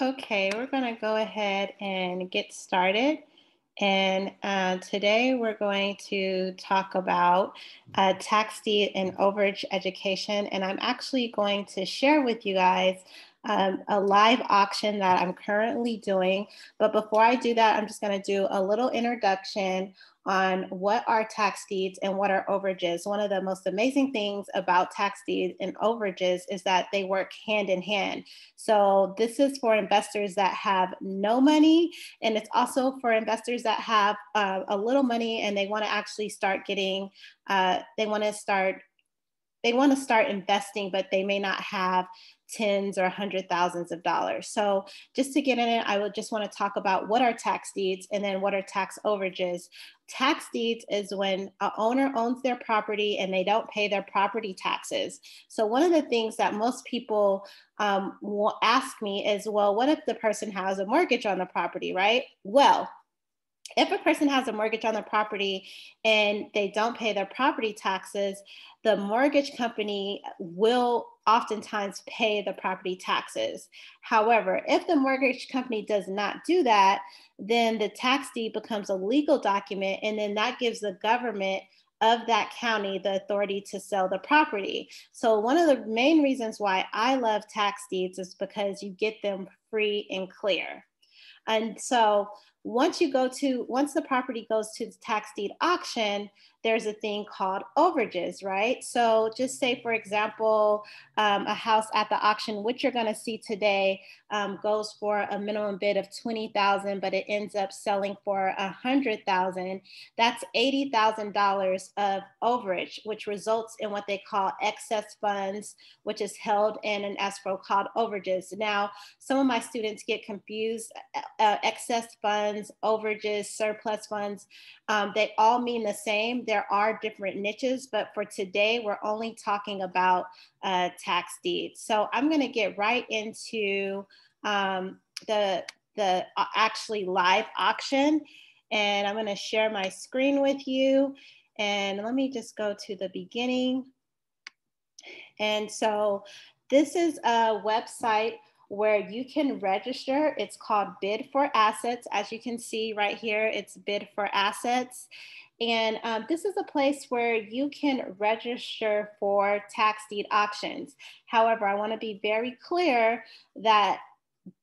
Okay, we're going to go ahead and get started. And uh, today we're going to talk about uh, tax deed and overage education. And I'm actually going to share with you guys um, a live auction that I'm currently doing. But before I do that, I'm just going to do a little introduction on what are tax deeds and what are overages. One of the most amazing things about tax deeds and overages is that they work hand in hand. So this is for investors that have no money, and it's also for investors that have uh, a little money and they want to actually start getting, uh, they want to start they want to start investing, but they may not have tens or hundred thousands of dollars. So just to get in it, I would just want to talk about what are tax deeds and then what are tax overages. Tax deeds is when a owner owns their property and they don't pay their property taxes. So one of the things that most people um, will ask me is, well, what if the person has a mortgage on the property, right? Well, if a person has a mortgage on their property and they don't pay their property taxes, the mortgage company will oftentimes pay the property taxes. However, if the mortgage company does not do that, then the tax deed becomes a legal document, and then that gives the government of that county the authority to sell the property. So, one of the main reasons why I love tax deeds is because you get them free and clear. And so, once you go to once the property goes to the tax deed auction there's a thing called overages right? So just say for example um, a house at the auction which you're going to see today um, goes for a minimum bid of 20000 but it ends up selling for 100000 that's $80000 of overage which results in what they call excess funds which is held in an escrow called overages. Now some of my students get confused uh, excess funds funds, overages, surplus funds, um, they all mean the same. There are different niches, but for today, we're only talking about uh, tax deeds. So I'm gonna get right into um, the, the uh, actually live auction and I'm gonna share my screen with you. And let me just go to the beginning. And so this is a website where you can register. It's called Bid for Assets. As you can see right here, it's Bid for Assets. And um, this is a place where you can register for tax deed auctions. However, I wanna be very clear that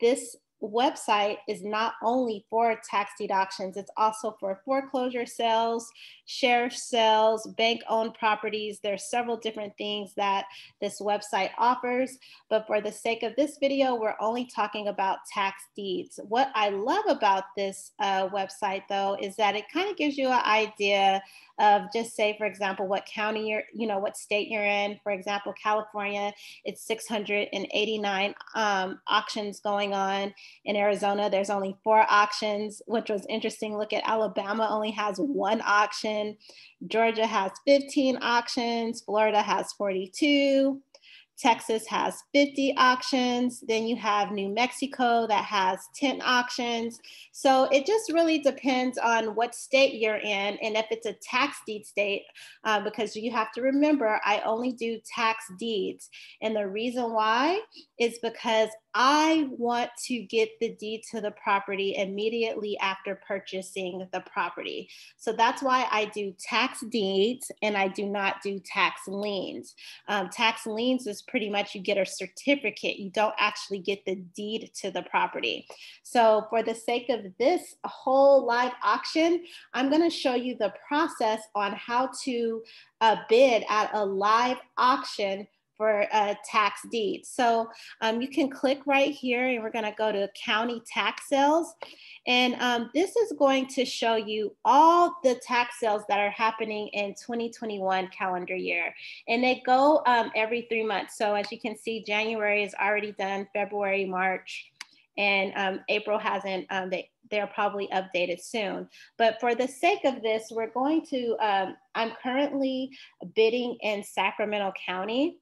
this website is not only for tax deed auctions, it's also for foreclosure sales, sheriff sales, bank owned properties. There's several different things that this website offers. But for the sake of this video, we're only talking about tax deeds. What I love about this uh, website though, is that it kind of gives you an idea of just say, for example, what county you're, you know, what state you're in. For example, California, it's 689 um, auctions going on. In Arizona, there's only four auctions, which was interesting. Look at Alabama only has one auction. Georgia has 15 auctions. Florida has 42. Texas has 50 auctions. Then you have New Mexico that has 10 auctions. So it just really depends on what state you're in and if it's a tax deed state, uh, because you have to remember, I only do tax deeds. And the reason why is because I want to get the deed to the property immediately after purchasing the property. So that's why I do tax deeds and I do not do tax liens. Um, tax liens is pretty much you get a certificate, you don't actually get the deed to the property. So, for the sake of this whole live auction, I'm going to show you the process on how to uh, bid at a live auction for a tax deed. So um, you can click right here and we're gonna go to county tax sales. And um, this is going to show you all the tax sales that are happening in 2021 calendar year. And they go um, every three months. So as you can see, January is already done, February, March, and um, April hasn't, um, they, they're probably updated soon. But for the sake of this, we're going to, um, I'm currently bidding in Sacramento County.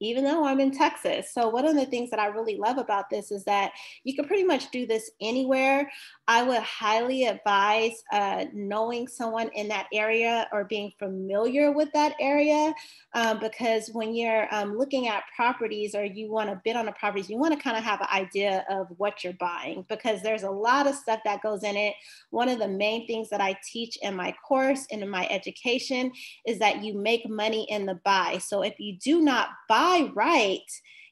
Even though I'm in Texas. So, one of the things that I really love about this is that you can pretty much do this anywhere. I would highly advise uh, knowing someone in that area or being familiar with that area um, because when you're um, looking at properties or you want to bid on a property, you want to kind of have an idea of what you're buying because there's a lot of stuff that goes in it. One of the main things that I teach in my course and in my education is that you make money in the buy. So, if you do not buy right,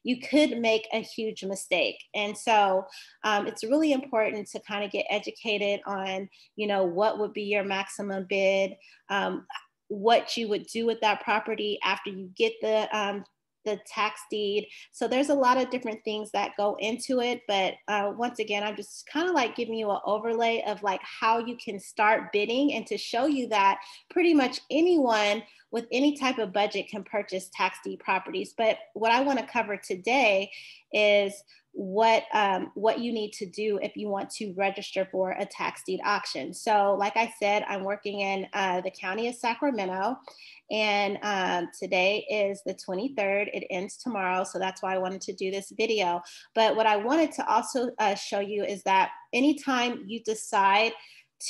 you could make a huge mistake. And so um, it's really important to kind of get educated on, you know, what would be your maximum bid, um, what you would do with that property after you get the um, the tax deed. So there's a lot of different things that go into it. But uh, once again, I'm just kind of like giving you an overlay of like how you can start bidding and to show you that pretty much anyone with any type of budget can purchase tax deed properties. But what I want to cover today is what um, what you need to do if you want to register for a tax deed auction. So, like I said, I'm working in uh, the county of Sacramento, and um, today is the 23rd. It ends tomorrow, so that's why I wanted to do this video. But what I wanted to also uh, show you is that anytime you decide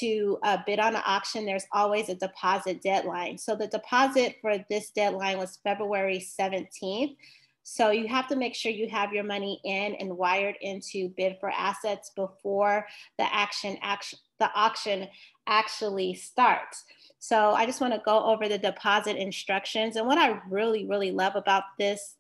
to uh, bid on an auction, there's always a deposit deadline. So the deposit for this deadline was February 17th. So you have to make sure you have your money in and wired into bid for assets before the action, action the auction actually starts. So I just want to go over the deposit instructions. And what I really, really love about this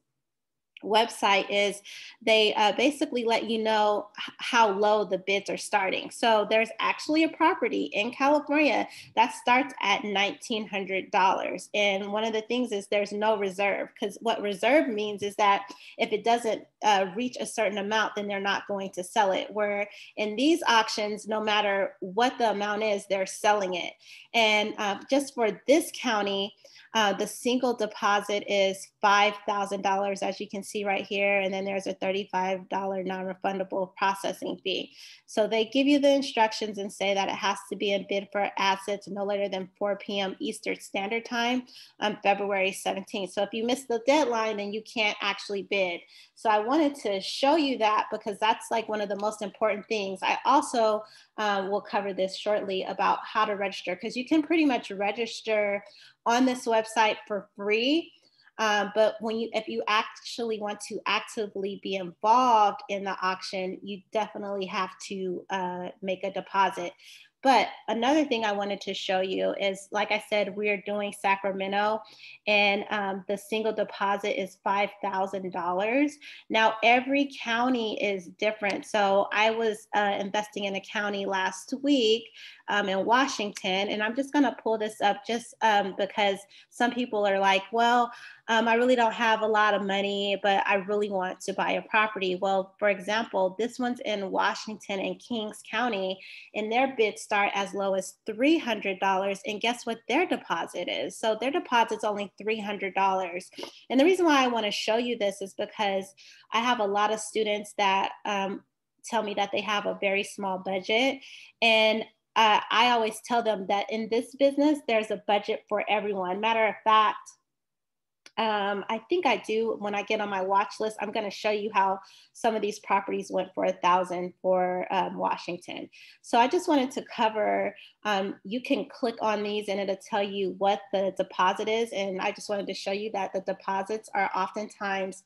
website is they uh, basically let you know how low the bids are starting. So there's actually a property in California that starts at $1,900. And one of the things is there's no reserve because what reserve means is that if it doesn't uh, reach a certain amount, then they're not going to sell it. Where in these auctions, no matter what the amount is, they're selling it. And uh, just for this county, uh, the single deposit is $5,000, as you can see right here. And then there's a $35 non-refundable processing fee. So they give you the instructions and say that it has to be in bid for assets no later than 4 p.m. Eastern Standard Time on February 17th. So if you miss the deadline, then you can't actually bid. So I wanted to show you that because that's like one of the most important things. I also uh, will cover this shortly about how to register because you can pretty much register on this website for free. Um, but when you, if you actually want to actively be involved in the auction, you definitely have to uh, make a deposit. But another thing I wanted to show you is, like I said, we're doing Sacramento and um, the single deposit is $5,000. Now, every county is different. So I was uh, investing in a county last week um, in Washington, and I'm just going to pull this up just um, because some people are like, well, um, I really don't have a lot of money, but I really want to buy a property. Well, for example, this one's in Washington and Kings County, and their bids start as low as $300. And guess what their deposit is? So their deposit's only $300. And the reason why I want to show you this is because I have a lot of students that um, tell me that they have a very small budget. And uh, I always tell them that in this business, there's a budget for everyone. Matter of fact, um, I think I do when I get on my watch list. I'm going to show you how some of these properties went for a thousand for um, Washington. So I just wanted to cover. Um, you can click on these and it'll tell you what the deposit is. And I just wanted to show you that the deposits are oftentimes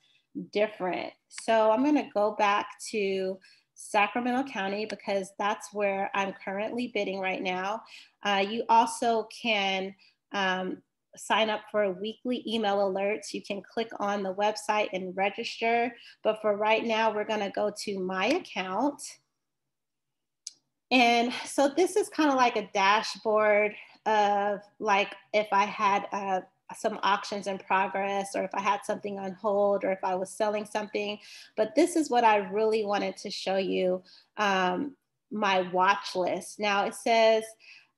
different. So I'm going to go back to Sacramento County because that's where I'm currently bidding right now. Uh, you also can um, sign up for weekly email alerts. You can click on the website and register. But for right now, we're going to go to my account. And so this is kind of like a dashboard of like if I had uh, some auctions in progress or if I had something on hold or if I was selling something. But this is what I really wanted to show you um, my watch list. Now it says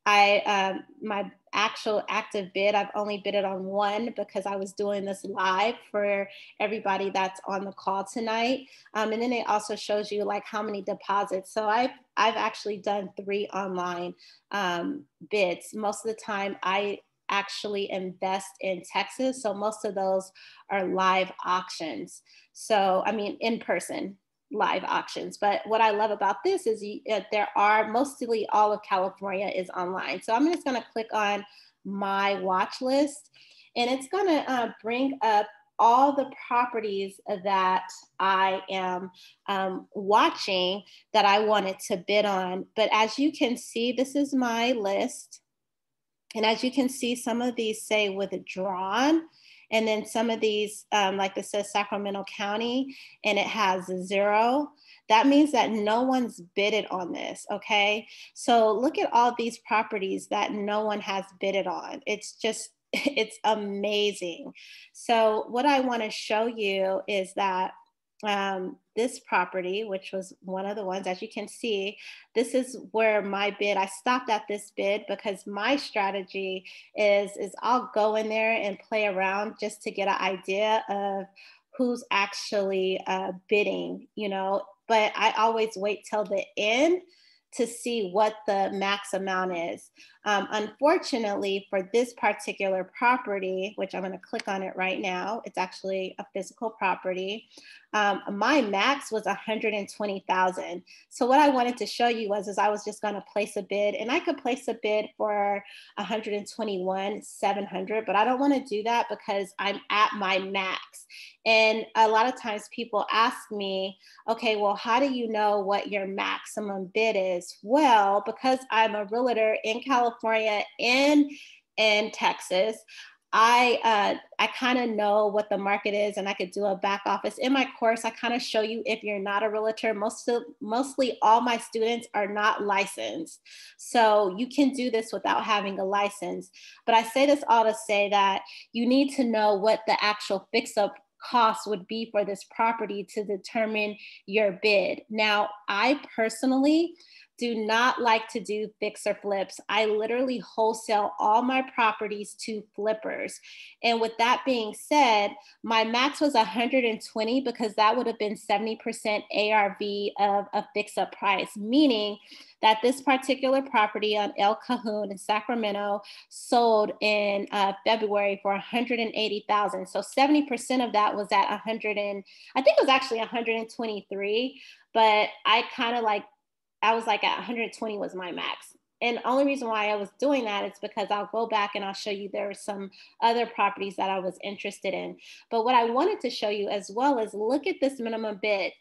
I um, my actual active bid, I've only bidded on one because I was doing this live for everybody that's on the call tonight. Um, and then it also shows you like how many deposits. So I've, I've actually done three online um, bids. Most of the time I actually invest in Texas. So most of those are live auctions. So, I mean, in person live auctions. But what I love about this is uh, there are mostly all of California is online. So I'm just going to click on my watch list and it's going to uh, bring up all the properties that I am um, watching that I wanted to bid on. But as you can see, this is my list. And as you can see, some of these say withdrawn. And then some of these, um, like this says Sacramento County, and it has zero. That means that no one's bidded on this, okay? So look at all these properties that no one has bidded on. It's just, it's amazing. So what I wanna show you is that um, this property, which was one of the ones, as you can see, this is where my bid, I stopped at this bid because my strategy is, is I'll go in there and play around just to get an idea of who's actually uh, bidding, you know, but I always wait till the end to see what the max amount is. Um, unfortunately, for this particular property, which I'm going to click on it right now, it's actually a physical property. Um, my max was 120,000. So what I wanted to show you was, is I was just going to place a bid, and I could place a bid for 121 700, but I don't want to do that because I'm at my max. And a lot of times people ask me, okay, well, how do you know what your maximum bid is? Well, because I'm a realtor in California and in Texas, I uh, I kind of know what the market is, and I could do a back office in my course. I kind of show you if you're not a realtor. Most of, mostly all my students are not licensed, so you can do this without having a license. But I say this all to say that you need to know what the actual fix up cost would be for this property to determine your bid. Now, I personally do not like to do fix or flips. I literally wholesale all my properties to flippers. And with that being said, my max was 120 because that would have been 70% ARV of a fix up price, meaning that this particular property on El Cajon in Sacramento sold in uh, February for 180,000. So 70% of that was at 100 and I think it was actually 123, but I kind of like I was like at 120 was my max. And the only reason why I was doing that is because I'll go back and I'll show you there are some other properties that I was interested in. But what I wanted to show you as well is look at this minimum bid.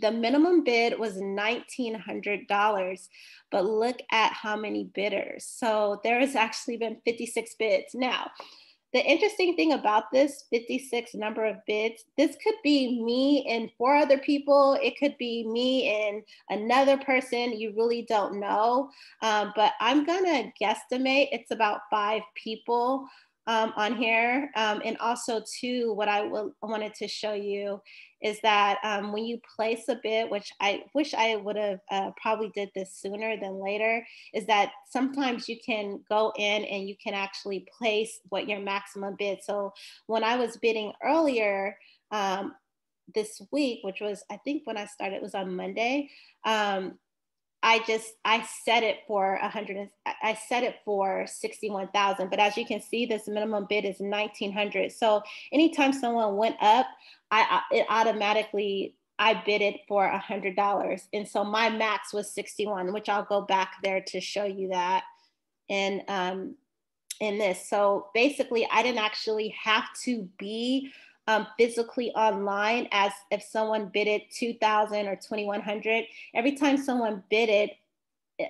The minimum bid was $1,900, but look at how many bidders. So there has actually been 56 bids. Now, the interesting thing about this 56 number of bids, this could be me and four other people. It could be me and another person you really don't know. Um, but I'm going to guesstimate it's about five people um, on here. Um, and also, too, what I will, wanted to show you is that um, when you place a bid, which I wish I would have uh, probably did this sooner than later, is that sometimes you can go in and you can actually place what your maximum bid. So when I was bidding earlier, um, this week, which was I think when I started, it was on Monday. Um, I just I set it for a hundred. I set it for sixty one thousand. But as you can see, this minimum bid is nineteen hundred. So anytime someone went up, I it automatically I bid it for a hundred dollars. And so my max was sixty one, which I'll go back there to show you that. And um, in this, so basically, I didn't actually have to be um, physically online as if someone bidded 2000 or 2100 every time someone bidded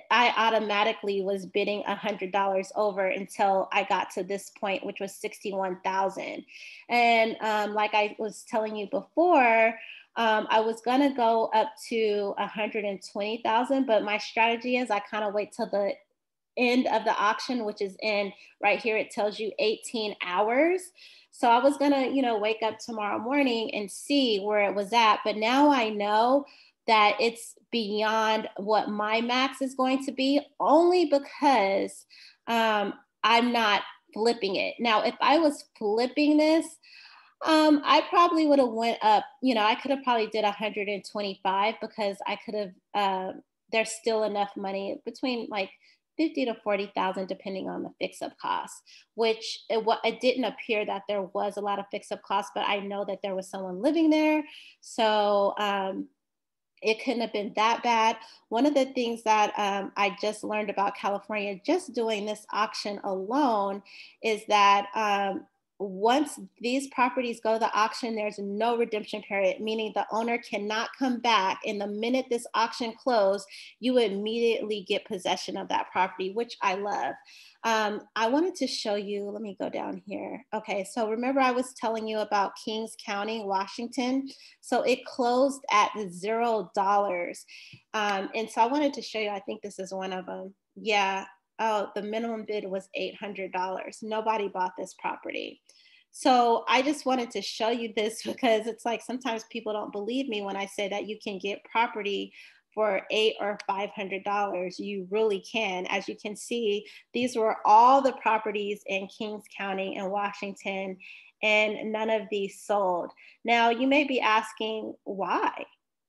i automatically was bidding $100 over until i got to this point which was 61000 and um, like i was telling you before um, I was gonna go up to 120,000, but my strategy is I kind of wait till the end of the auction, which is in right here. It tells you 18 hours. So I was gonna, you know, wake up tomorrow morning and see where it was at. But now I know that it's beyond what my max is going to be only because um, I'm not flipping it. Now, if I was flipping this, um, I probably would have went up, you know, I could have probably did 125 because I could have, uh, there's still enough money between like 50 to 40,000 depending on the fix up costs, which it, it didn't appear that there was a lot of fix up costs, but I know that there was someone living there. So um, it couldn't have been that bad. One of the things that um, I just learned about California, just doing this auction alone, is that um, once these properties go to the auction, there's no redemption period, meaning the owner cannot come back. In the minute this auction closed, you immediately get possession of that property, which I love. Um, I wanted to show you, let me go down here. Okay, so remember I was telling you about Kings County, Washington. So it closed at zero dollars. Um, and so I wanted to show you, I think this is one of them. Yeah, oh, the minimum bid was $800. Nobody bought this property. So I just wanted to show you this because it's like sometimes people don't believe me when I say that you can get property for eight or five hundred dollars you really can as you can see these were all the properties in kings county and washington and none of these sold now you may be asking why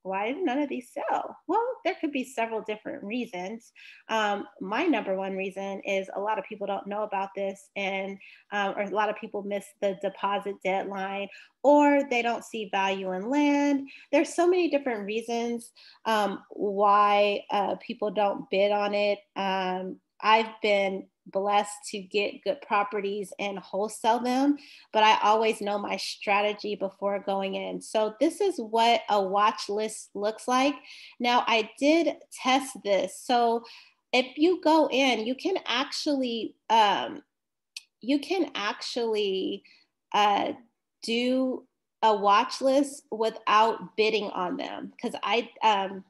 why did none of these sell? Well, there could be several different reasons. Um, my number one reason is a lot of people don't know about this, and um, or a lot of people miss the deposit deadline, or they don't see value in land. There's so many different reasons um, why uh, people don't bid on it. Um, I've been blessed to get good properties and wholesale them, but I always know my strategy before going in. So this is what a watch list looks like. Now I did test this. So if you go in, you can actually, um, you can actually uh, do a watch list without bidding on them because I um,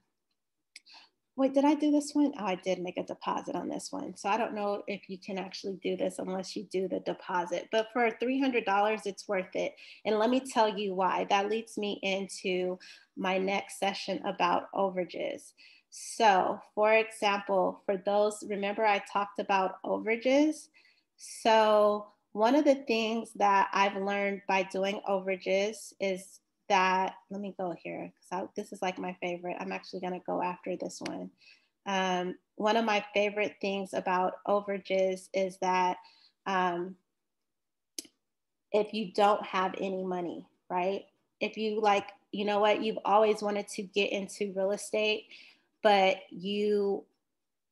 wait, did I do this one? Oh, I did make a deposit on this one. So I don't know if you can actually do this unless you do the deposit. But for $300, it's worth it. And let me tell you why. That leads me into my next session about overages. So, for example, for those, remember I talked about overages? So, one of the things that I've learned by doing overages is that, let me go here, because this is like my favorite. I'm actually going to go after this one. Um, one of my favorite things about overages is that um, if you don't have any money, right? If you like, you know what, you've always wanted to get into real estate, but you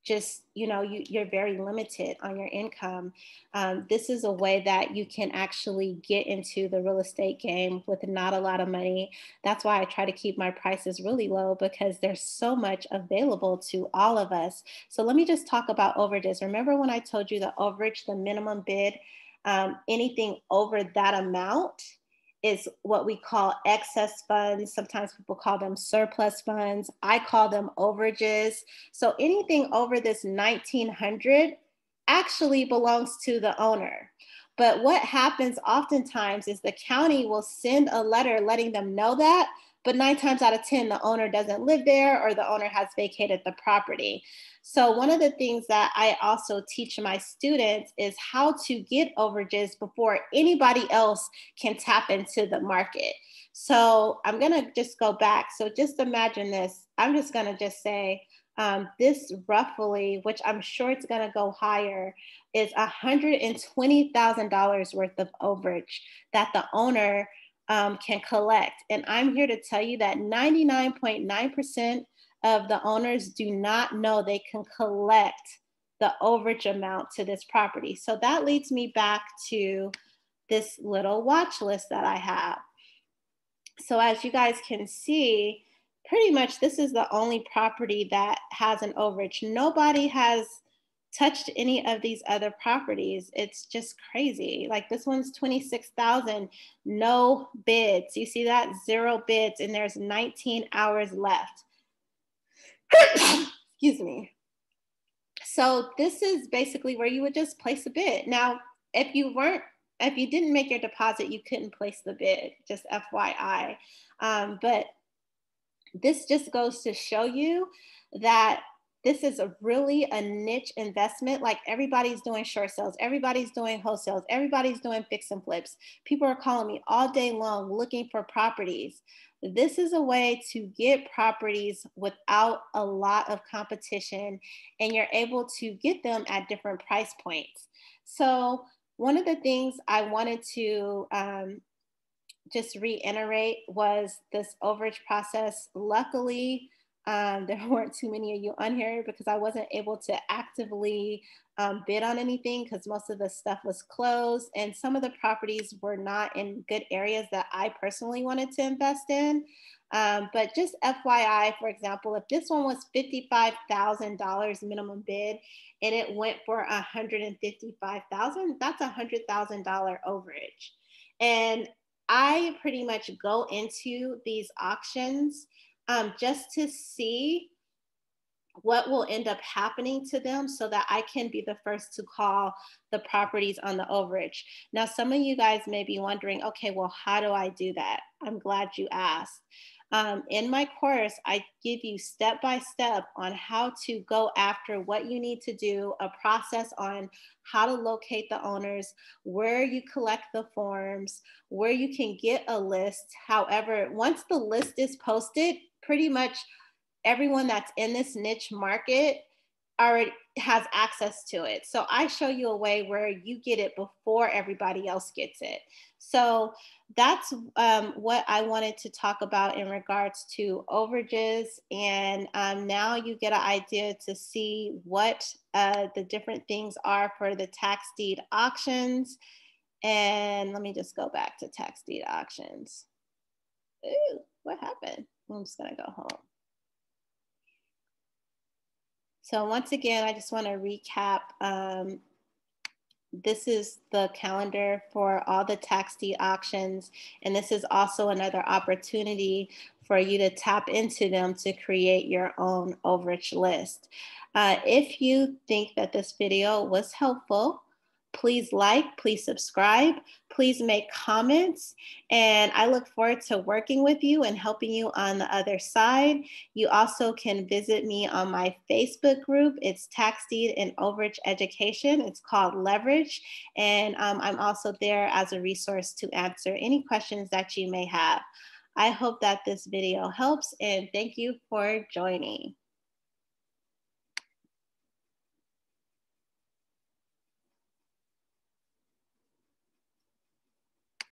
just you know you, you're very limited on your income. Um, this is a way that you can actually get into the real estate game with not a lot of money. That's why i try to keep my prices really low because there's so much available to all of us. So let me just talk about overages. Remember when i told you the overage the minimum bid um, anything over that amount is what we call excess funds. Sometimes people call them surplus funds. I call them overages. So anything over this 1900 actually belongs to the owner. But what happens oftentimes is the county will send a letter letting them know that, but nine times out of 10, the owner doesn't live there or the owner has vacated the property. So, one of the things that I also teach my students is how to get overages before anybody else can tap into the market. So, I'm going to just go back. So, just imagine this. I'm just going to just say, um, this roughly, which I'm sure it's going to go higher, is $120,000 worth of overage that the owner um, can collect. And I'm here to tell you that 99.9% of the owners do not know they can collect the overage amount to this property. So that leads me back to this little watch list that I have. So as you guys can see, pretty much this is the only property that has an overage. Nobody has touched any of these other properties. It's just crazy. Like this one's 26,000, no bids. You see that? Zero bids, and there's 19 hours left. Excuse me. So this is basically where you would just place a bid. Now, if you weren't, if you didn't make your deposit, you couldn't place the bid, just FYI. Um, but this just goes to show you that this is a really a niche investment. Like everybody's doing short sales, everybody's doing wholesales, everybody's doing fix and flips. People are calling me all day long looking for properties. This is a way to get properties without a lot of competition, and you're able to get them at different price points. So, one of the things I wanted to um, just reiterate was this overage process. Luckily, um, there weren't too many of you on here because I wasn't able to actively um, bid on anything because most of the stuff was closed and some of the properties were not in good areas that I personally wanted to invest in. Um, but just FYI, for example, if this one was $55,000 minimum bid and it went for 155,000, that's a $100,000 overage. And I pretty much go into these auctions um, just to see what will end up happening to them so that I can be the first to call the properties on the overage. Now, some of you guys may be wondering, okay, well, how do I do that? I'm glad you asked. Um, in my course, I give you step by step on how to go after what you need to do, a process on how to locate the owners, where you collect the forms, where you can get a list. However, once the list is posted, pretty much everyone that's in this niche market already has access to it. So I show you a way where you get it before everybody else gets it. So that's um, what I wanted to talk about in regards to overages. And um, now you get an idea to see what uh, the different things are for the tax deed auctions. And let me just go back to tax deed auctions. Ooh, what happened? I'm just gonna go home. So once again, I just wanna recap. Um, this is the calendar for all the tax deed auctions. And this is also another opportunity for you to tap into them to create your own overage list. Uh, if you think that this video was helpful, Please like, please subscribe, please make comments, and I look forward to working with you and helping you on the other side. You also can visit me on my Facebook group. It's Tax Deed and Overage Education. It's called Leverage, and um, I'm also there as a resource to answer any questions that you may have. I hope that this video helps and thank you for joining.